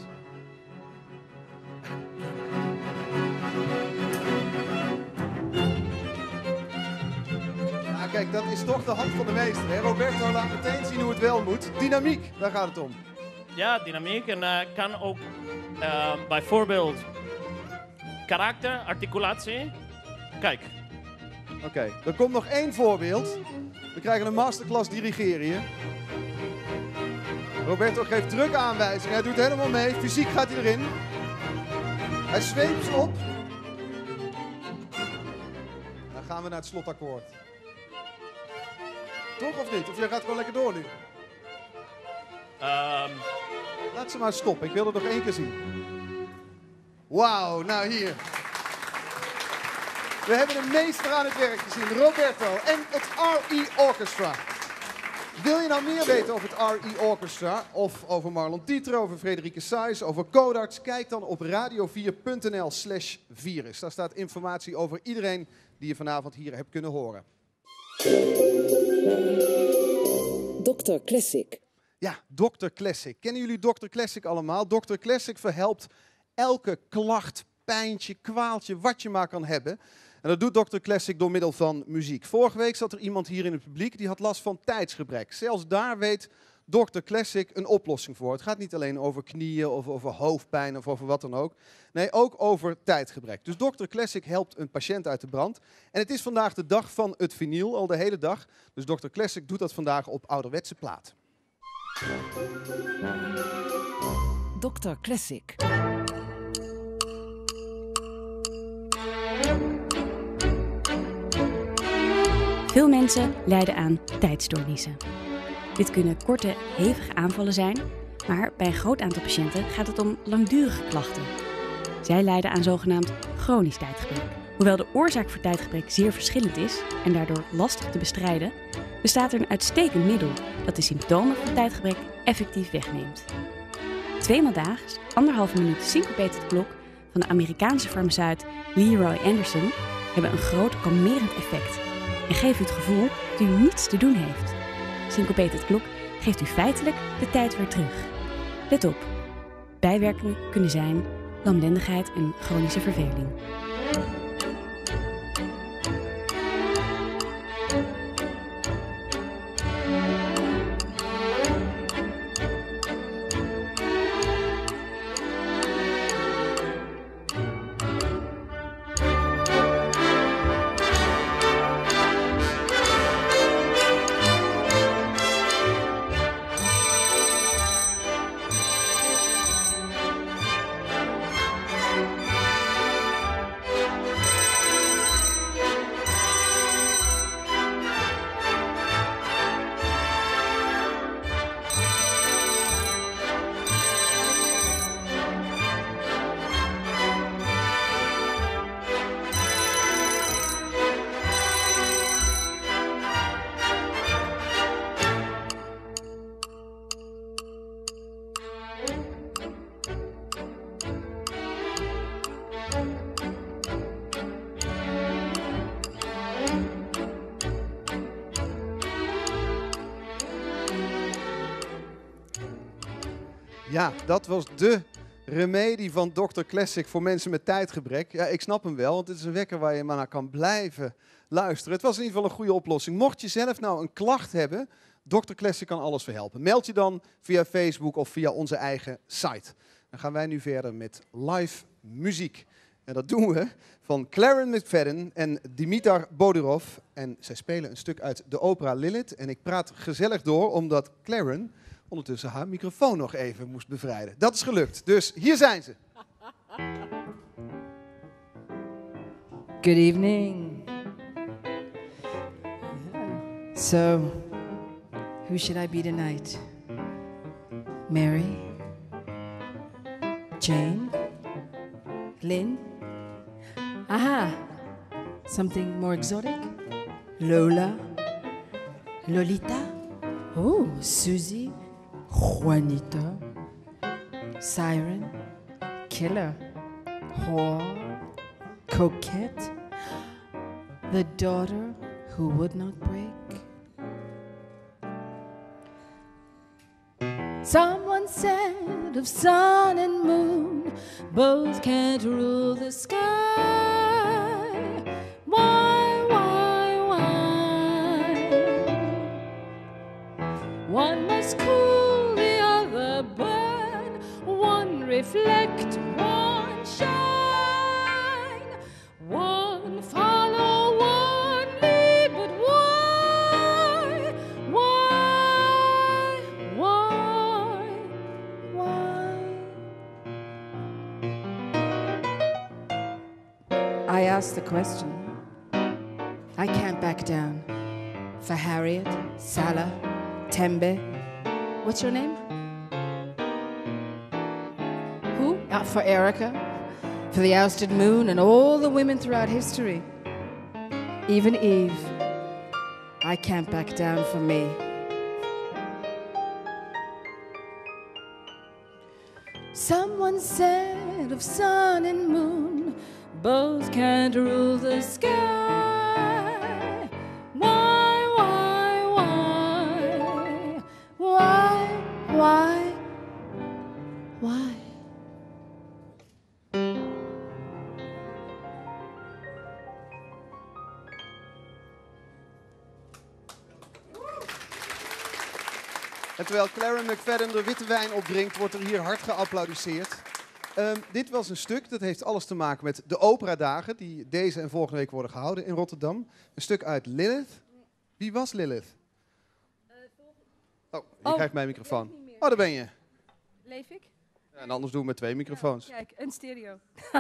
Speaker 2: Ja, kijk, dat is toch de hand van de meester. Hè? Roberto laat meteen zien hoe het wel moet. Dynamiek, daar gaat het om.
Speaker 7: Ja, dynamiek en eh, kan ook eh, bijvoorbeeld karakter, articulatie. Kijk.
Speaker 2: Oké, er komt nog één voorbeeld. We krijgen een masterclass dirigeren hier. Roberto geeft druk aanwijzingen. Hij doet helemaal mee. Fysiek gaat hij erin. Hij zweept op. Dan gaan we naar het slotakkoord. Toch of niet? Of jij gaat gewoon lekker door nu?
Speaker 7: Ehm,
Speaker 2: Laat ze maar stoppen. Ik wil het nog één keer zien. Wauw, nou hier. We hebben een meester aan het werk gezien, Roberto en het RE Orchestra. Wil je nou meer weten over het RE Orchestra of over Marlon Dieter, over Frederike Sais, over Codarts? Kijk dan op radio4.nl slash virus. Daar staat informatie over iedereen die je vanavond hier hebt kunnen horen.
Speaker 1: Dr. Classic.
Speaker 2: Ja, Dr. Classic. Kennen jullie Dr. Classic allemaal? Dr. Classic verhelpt elke klacht, pijntje, kwaaltje, wat je maar kan hebben. En dat doet Dr. Classic door middel van muziek. Vorige week zat er iemand hier in het publiek die had last van tijdsgebrek. Zelfs daar weet Dr. Classic een oplossing voor. Het gaat niet alleen over knieën of over hoofdpijn of over wat dan ook. Nee, ook over tijdgebrek. Dus Dr. Classic helpt een patiënt uit de brand. En het is vandaag de dag van het vinyl, al de hele dag. Dus Dr. Classic doet dat vandaag op ouderwetse plaat.
Speaker 1: Dr. Classic.
Speaker 13: Veel mensen lijden aan tijdstoornissen. Dit kunnen korte, hevige aanvallen zijn, maar bij een groot aantal patiënten gaat het om langdurige klachten. Zij lijden aan zogenaamd chronisch tijdgebrek. Hoewel de oorzaak voor tijdgebrek zeer verschillend is en daardoor lastig te bestrijden, bestaat er een uitstekend middel dat de symptomen van tijdgebrek effectief wegneemt. Tweemaal daags, anderhalve minuut syncopated klok van de Amerikaanse farmaceut Leroy Anderson hebben een groot kalmerend effect en geven u het gevoel dat u niets te doen heeft. Syncopated klok geeft u feitelijk de tijd weer terug. Let op, bijwerkingen kunnen zijn lamlendigheid en chronische verveling.
Speaker 2: Ja, dat was de remedie van Dr. Classic voor mensen met tijdgebrek. Ja, ik snap hem wel, want het is een wekker waar je maar naar kan blijven luisteren. Het was in ieder geval een goede oplossing. Mocht je zelf nou een klacht hebben, Dr. Classic kan alles verhelpen. Meld je dan via Facebook of via onze eigen site. Dan gaan wij nu verder met live muziek. En dat doen we van Claren McFadden en Dimitar Bodorov. En zij spelen een stuk uit de opera Lilith. En ik praat gezellig door, omdat Claren ondertussen haar microfoon nog even moest bevrijden. Dat is gelukt. Dus hier zijn ze.
Speaker 14: Good evening. So, who should I be tonight? Mary? Jane? Lynn? Aha! Something more exotic? Lola? Lolita? Oh, Susie? Juanita? Siren? Killer? Whore? Coquette? The daughter who would not break? Someone said of sun and moon, both can't rule the sky. Reflect, one shine, one follow, one lead, but why, why, why, why? I asked the question. I can't back down. For Harriet, Salah, Tembe. What's your name? not for Erica, for the ousted moon, and all the women throughout history. Even Eve, I can't back down for me. Someone said of sun and moon, both can't rule the sky.
Speaker 2: Terwijl Clara McFadden de witte wijn opdrinkt, wordt er hier hard geapplaudisseerd. Ehm, dit was een stuk, dat heeft alles te maken met de operadagen, die deze en volgende week worden gehouden in Rotterdam. Een stuk uit Lilith. Wie was Lilith? Oh, je
Speaker 14: Oh,
Speaker 2: krijgt mijn microfoon. Oh, daar ben je.
Speaker 14: Leef ik?
Speaker 2: Ja, en anders doen we met twee microfoons.
Speaker 14: Kijk, een stereo.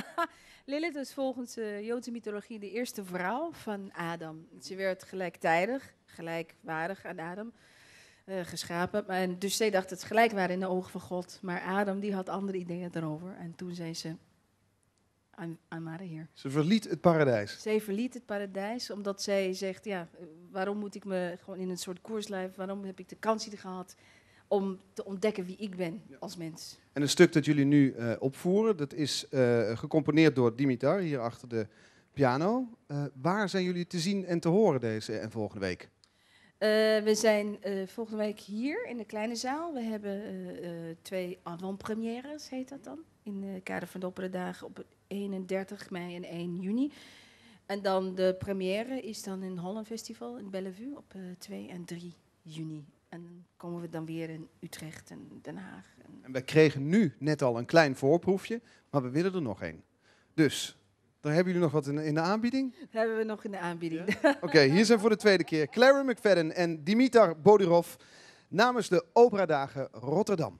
Speaker 14: Lilith is volgens de Joodse mythologie de eerste vrouw van Adam. Ze werd gelijktijdig, gelijkwaardig aan Adam, eh, geschapen. En dus zij dacht dat ze gelijk waren in de ogen van God. Maar Adam die had andere ideeën daarover. En toen zei ze, out of here.
Speaker 2: Ze verliet het paradijs.
Speaker 14: Zij verliet het paradijs omdat zij zegt, ja, waarom moet ik me gewoon in een soort koerslijf, waarom heb ik de kans niet gehad om te ontdekken wie ik ben als mens.
Speaker 2: En een stuk dat jullie nu eh, opvoeren, dat is eh, gecomponeerd door Dimitar, hier achter de piano. Waar zijn jullie te zien en te horen deze en volgende week?
Speaker 14: Eh, we zijn eh, volgende week hier in de kleine zaal. We hebben eh, twee avant-premières, heet dat dan. In het kader van de Opera-dagen op 31 mei en 1 juni. En dan de première is dan in Holland Festival in Bellevue op eh, 2 en 3 juni. En dan komen we dan weer in Utrecht en Den Haag. En
Speaker 2: En wij kregen nu net al een klein voorproefje, maar we willen er nog één. Dus, daar hebben jullie nog wat in, in de aanbieding?
Speaker 14: dat hebben we nog in de aanbieding.
Speaker 2: Oké, hier zijn voor de tweede keer Clara McFadden en Dimitar Bodirov namens de Operadagen Rotterdam.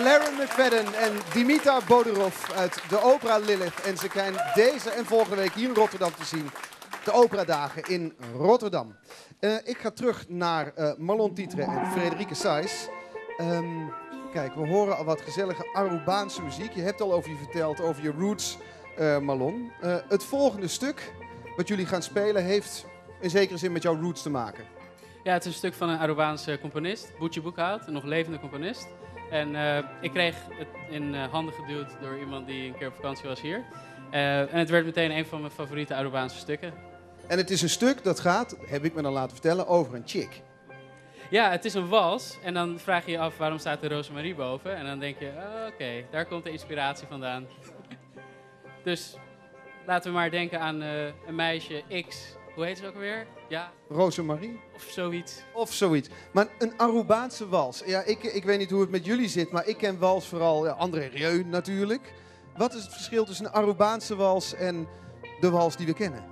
Speaker 2: Clara McFadden en Dimitar Bodirov uit de Opera Lilith. En ze zijn deze en volgende week hier in Rotterdam te zien. De Operadagen in Rotterdam. Eh, ik ga terug naar eh, Marlon Tietre en Frederike Sais. Ehm, kijk, we horen al wat gezellige Arubaanse muziek. Je hebt al over je verteld, over je roots, eh, Marlon. Het volgende stuk wat jullie gaan spelen heeft in zekere zin met jouw roots te maken.
Speaker 3: Ja, het is een stuk van een Arubaanse componist, Boetje Boekhout, een nog levende componist. En eh, ik kreeg het in eh, handen geduwd door iemand die een keer op vakantie was hier. Eh, en het werd meteen een van mijn favoriete Arubaanse stukken.
Speaker 2: En het is een stuk dat gaat, heb ik me dan laten vertellen, over een chick.
Speaker 3: Ja, het is een wals. En dan vraag je je af waarom staat er Rosemarie boven. En dan denk je, oh, oké, daar komt de inspiratie vandaan. dus laten we maar denken aan een meisje X. Hoe heet ze ook alweer? Ja,
Speaker 2: Rosemarie.
Speaker 3: of zoiets.
Speaker 2: Of zoiets. Maar een Arubaanse wals. Ja, ik, ik weet niet hoe het met jullie zit, maar ik ken wals vooral ja, André Rieu natuurlijk. Wat is het verschil tussen een Arubaanse wals en de wals die we kennen?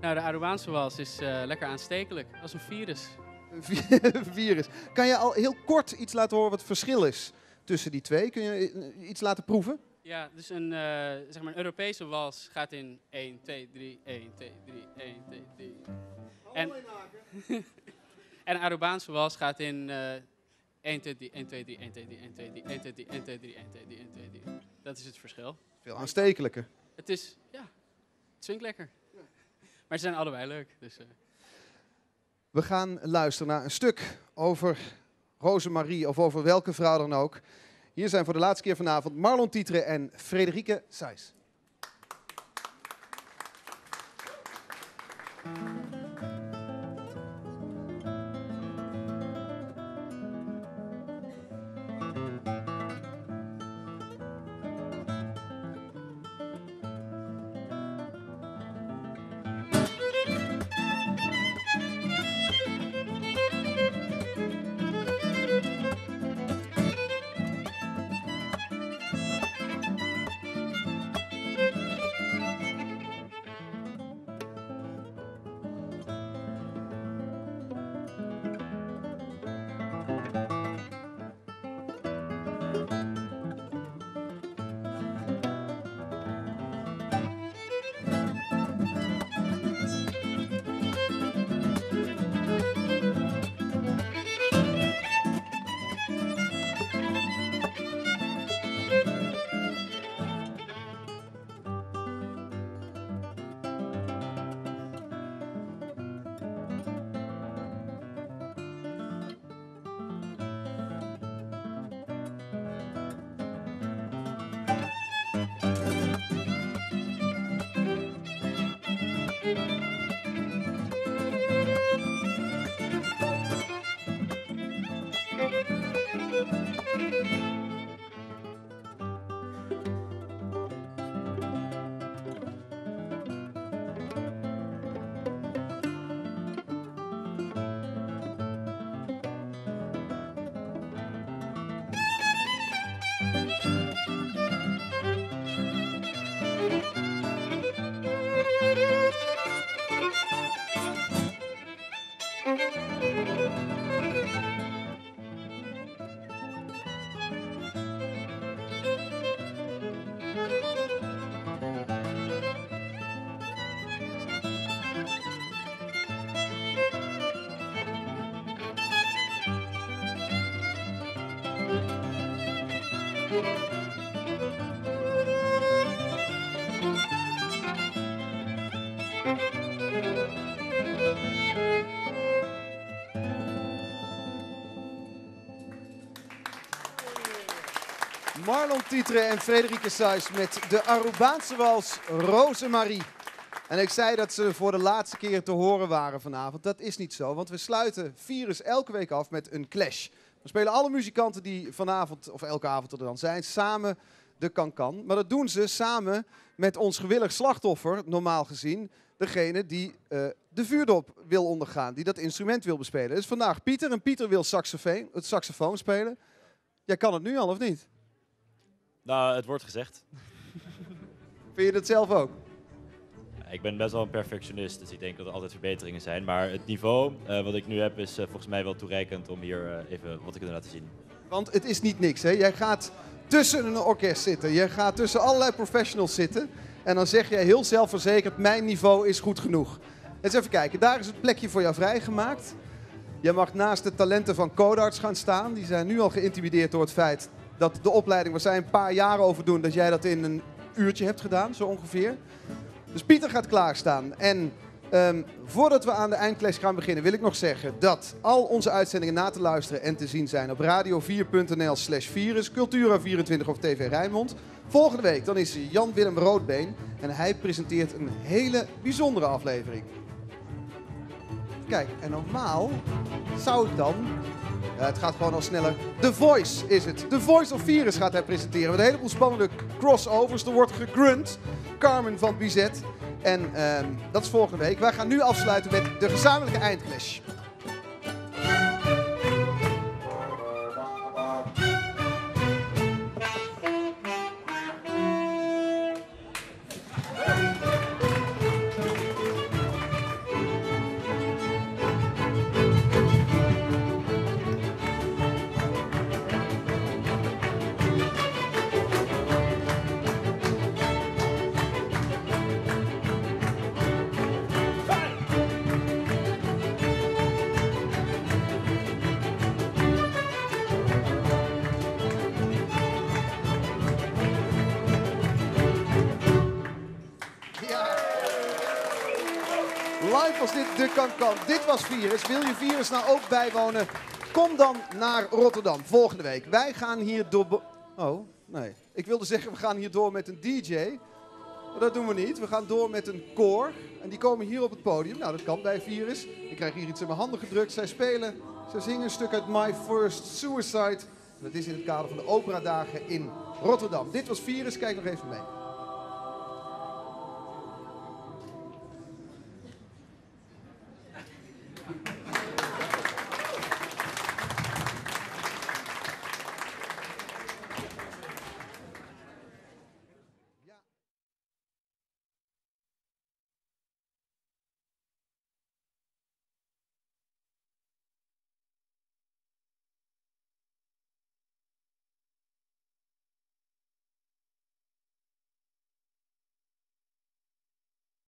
Speaker 3: Nou, de Arubaanse wals is eh, lekker aanstekelijk, als een virus.
Speaker 2: Een vi- virus. Kan je al heel kort iets laten horen wat het verschil is tussen die twee? Kun je eh, iets laten proeven?
Speaker 3: Ja, dus een, eh, zeg maar een Europese wals gaat in 1, 2, 3, 1, 2, 3, 1, 2, 3. En, en een Arubaanse wals gaat in eh 1, 2, 3, 1, 2, 3, 1, 2, 3, 1, 2, 3, 1, 2, 3, 1, 2, 3, 1, 2, 3, 1, 2, 3. Dat is het verschil.
Speaker 2: Veel aanstekelijker.
Speaker 3: Het is, ja, het zwingt lekker. Maar ze zijn allebei leuk. Dus, eh.
Speaker 2: We gaan luisteren naar een stuk over Rosemarie of over welke vrouw dan ook. Hier zijn voor de laatste keer vanavond Marlon Tietre en Frederike Sijs. Thank you. Marlon Tietre en Frederike Sijs met de Arubaanse wals Rosemarie. En ik zei dat ze voor de laatste keer te horen waren vanavond. Dat is niet zo, want we sluiten Virus elke week af met een clash. We spelen alle muzikanten die vanavond, of elke avond er dan zijn, samen de kan-kan. Maar dat doen ze samen met ons gewillig slachtoffer, normaal gezien. Degene die eh, de vuurdop wil ondergaan, die dat instrument wil bespelen. Dus vandaag Pieter en Pieter wil het saxofoon spelen. Jij kan het nu al, of niet?
Speaker 5: Nou, het wordt gezegd.
Speaker 2: Vind je dat zelf ook?
Speaker 5: Ik ben best wel een perfectionist, dus ik denk dat er altijd verbeteringen zijn. Maar het niveau eh, wat ik nu heb is eh, volgens mij wel toereikend om hier eh, even wat te kunnen laten zien.
Speaker 2: Want het is niet niks, hè? Jij gaat tussen een orkest zitten. Je gaat tussen allerlei professionals zitten. En dan zeg jij heel zelfverzekerd, mijn niveau is goed genoeg. Eens even kijken, daar is het plekje voor jou vrijgemaakt. Jij mag naast de talenten van Codarts gaan staan. Die zijn nu al geïntimideerd door het feit dat de opleiding waar zij een paar jaar over doen, dat jij dat in een uurtje hebt gedaan, zo ongeveer. Dus Pieter gaat klaarstaan. En ehm, voordat we aan de eindclash gaan beginnen, wil ik nog zeggen dat al onze uitzendingen na te luisteren en te zien zijn op radio4.nl slash virus, Cultura24 of TV Rijnmond. Volgende week dan is Jan-Willem Roodbeen en hij presenteert een hele bijzondere aflevering. Kijk, en normaal zou ik dan het gaat gewoon al sneller. The Voice is het. The Voice of Virus gaat hij presenteren. Met een heleboel spannende crossovers. Er wordt gegrunt. Carmen van Bizet. En ehm, dat is volgende week. Wij gaan nu afsluiten met de gezamenlijke eindclash. Dit was Virus. Wil je Virus nou ook bijwonen? Kom dan naar Rotterdam volgende week. Wij gaan hier door... Oh, nee. Ik wilde zeggen, we gaan hier door met een DJ. Maar dat doen we niet. We gaan door met een koor. En die komen hier op het podium. Nou, dat kan bij Virus. Ik krijg hier iets in mijn handen gedrukt. Zij spelen, zij zingen een stuk uit My First Suicide. Dat is in het kader van de Operadagen in Rotterdam. Dit was Virus. Kijk nog even mee.